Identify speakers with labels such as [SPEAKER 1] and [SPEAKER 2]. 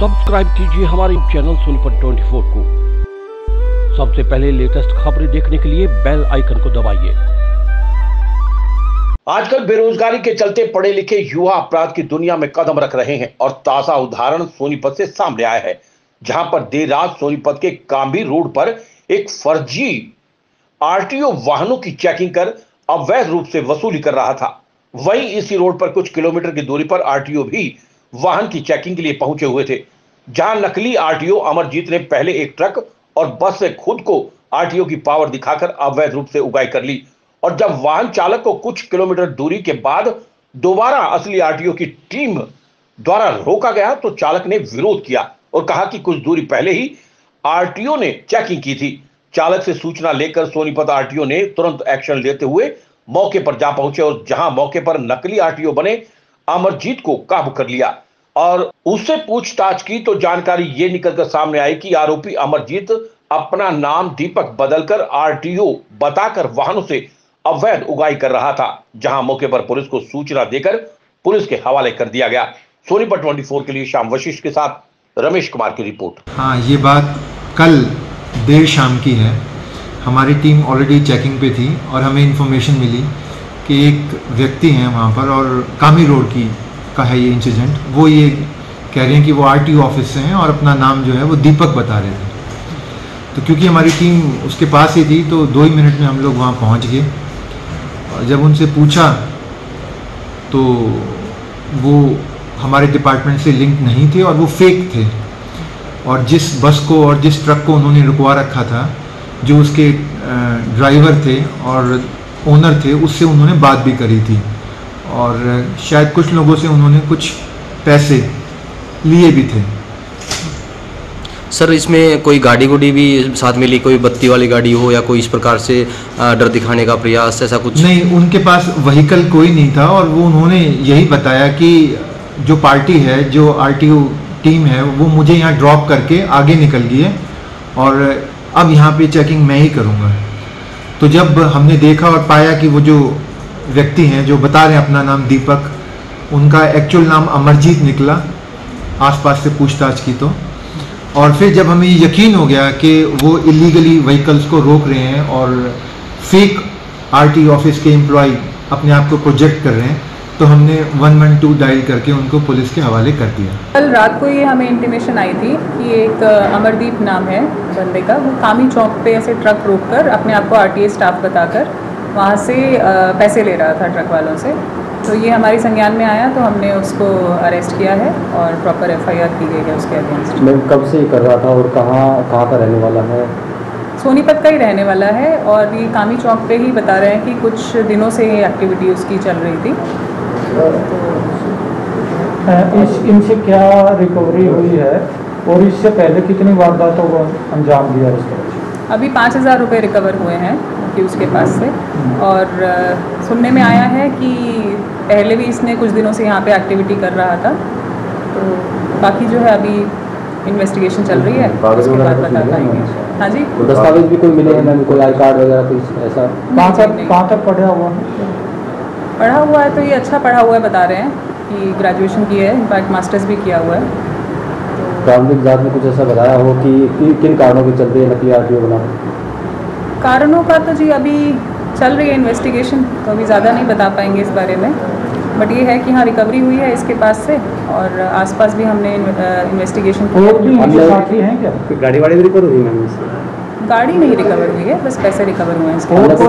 [SPEAKER 1] Subscribe कीजिए हमारे channel Sonipat 24 को। सबसे पहले लेटेस्ट खबरें देखने के लिए बेल आइकन को दबाइए।
[SPEAKER 2] आजकल बेरोजगारी के चलते पढ़े लिखे युवा अपराध की दुनिया में कदम रख रहे हैं और ताज़ा उदाहरण सोनीपत से सामने आया है, जहाँ पर देर रात सोनीपत के काम्बी रोड पर एक फर्जी आरटीओ वाहनों की चेकिंग कर अवैध रूप से वसूली कर रहा था। वहीं इसी रोड पर कुछ किलोमीटर की दूरी पर आरटीओ भी वाहन की चेकिंग के लिए पहुँचे हुए थे। जहाँ नकली आरटीओ अमरजीत ने पहले एक ट्रक और बस से खुद को आरटीओ की पावर दिखाकर अवैध रूप से उगाई कर ली। और जब वाहन चालक को कुछ किलोमीटर दूरी के बाद दोबारा असली आरटीओ की टीम द्वारा रोका गया तो चालक ने विरोध किया और कहा कि कुछ दूरी पहले ही आरटीओ ने चेकिंग की थी। चालक से सूचना लेकर सोनीपत आरटीओ ने तुरंत एक्शन लेते हुए मौके पर जा पहुँचे और जहाँ मौके पर नकली आरटीओ बने अमरजीत को काबू कर लिया और उससे पूछताछ की तो जानकारी ये निकलकर सामने आई कि आरोपी अमरजीत अपना नाम दीपक बदलकर आरटीओ बताकर वाहनों से अवैध उगाई कर रहा था, जहाँ मौके पर पुलिस को सूचना देकर पुलिस के हवाले कर दिया गया। सोनीपत 24 के लिए शाम वशिष्ठ के साथ रमेश कुमार की रिपोर्ट।
[SPEAKER 3] हाँ ये बात कल देर शाम की है। हमारी टीम ऑलरेडी चेकिंग पे थी और हमें इन्फॉर्मेशन मिली। कि एक व्यक्ति हैं वहाँ पर और कामी रोड की का है ये इंसिडेंट वो ये कह रहे हैं कि वो आरटीओ ऑफ़िस से हैं और अपना नाम जो है वो दीपक बता रहे थे। तो क्योंकि हमारी टीम उसके पास ही थी तो दो ही मिनट में हम लोग वहाँ पहुँच गए। और जब उनसे पूछा तो वो हमारे डिपार्टमेंट से लिंक नहीं थे और वो फेक थे। और जिस बस को और जिस ट्रक को उन्होंने रुकवा रखा था, जो उसके ड्राइवर थे और ओनर थे उससे उन्होंने बात भी करी थी। और शायद कुछ लोगों से उन्होंने कुछ पैसे लिए भी थे।
[SPEAKER 4] सर इसमें कोई गाड़ी गुड़ी भी साथ मिली? कोई बत्ती वाली गाड़ी हो या कोई इस प्रकार से डर दिखाने का प्रयास ऐसा कुछ?
[SPEAKER 3] नहीं उनके पास वहीकल कोई नहीं था और वो उन्होंने यही बताया कि जो पार्टी है जो आरटीओ टीम है वो मुझे यहाँ ड्रॉप करके आगे निकल गई है। और अब यहाँ पे चेकिंग मैं ही करूँगा। तो जब हमने देखा और पाया कि वो जो व्यक्ति हैं, जो बता रहे हैं अपना नाम दीपक, उनका एक्चुअल नाम अमरजीत निकला आसपास से पूछताछ की तो। और फिर जब हमें यकीन हो गया कि वो इलीगली व्हीकल्स को रोक रहे हैं और फेक आरटी ऑफ़िस के एम्प्लॉय अपने आप को प्रोजेक्ट कर रहे हैं तो हमने वन वन टू डायल करके उनको पुलिस के हवाले कर दिया।
[SPEAKER 5] कल रात को ये हमें इंटीमेशन आई थी कि एक अमरदीप नाम है बंदे का। वो कामी चौक पे ऐसे ट्रक रोक कर अपने आप को आरटीए स्टाफ बताकर वहाँ से पैसे ले रहा था ट्रक वालों से। तो ये हमारी संज्ञान में आया तो हमने उसको अरेस्ट किया है और प्रॉपर एफआईआर की गई है उसके अगेंस्ट
[SPEAKER 6] मैम कब से ये कर रहा था और कहाँ कहाँ का रहने वाला है?
[SPEAKER 5] सोनीपत का ही रहने वाला है और ये कामी चौक पे ही बता रहे हैं कि कुछ दिनों से ये एक्टिविटी उसकी चल रही थी।
[SPEAKER 7] इस इनसे क्या रिकवरी हुई है? और इससे पहले कितनी वारदातों को अंजाम दिया इसका
[SPEAKER 5] अभी पाँच हज़ार रुपये रिकवर हुए हैं कि उसके पास से। और अ, सुनने में आया है कि पहले भी इसने कुछ दिनों से यहाँ पे एक्टिविटी कर रहा था। तो बाकी जो है अभी इन्वेस्टिगेशन चल रही है। उसके बाद बता
[SPEAKER 6] हैं?
[SPEAKER 5] पाएँगे। हाँ जी।
[SPEAKER 6] दस्तावेज़ भी कोई मिले हैं मैम कोई आई कार्ड वगैरह कुछ ऐसा?
[SPEAKER 7] कहाँ तक कहाँ तक पढ़ा हुआ? है?
[SPEAKER 5] पढ़ा हुआ है तो ये अच्छा पढ़ा हुआ है बता रहे हैं कि ग्रेजुएशन किया है इनफैक्ट मास्टर्स भी किया हुआ है।
[SPEAKER 6] प्रारंभिक जाँच में कुछ ऐसा बताया हो कि कि- किन कारणों के चलते ये नकली आर बना?
[SPEAKER 5] कारणों का तो जी अभी चल रही है इन्वेस्टिगेशन तो अभी ज़्यादा नहीं बता पाएँगे इस बारे में। बट ये है कि हाँ रिकवरी हुई है इसके पास से और आसपास भी हमने इन्वेस्टिगेशन
[SPEAKER 7] और भी
[SPEAKER 5] की
[SPEAKER 7] इनके साथी हैं क्या?
[SPEAKER 6] गाड़ी वाड़ी भी रिकवर हुई मैम इससे
[SPEAKER 5] गाड़ी नहीं रिकवर हुई है बस पैसे रिकवर हुए हैं इसके
[SPEAKER 7] और कोई
[SPEAKER 6] कुछ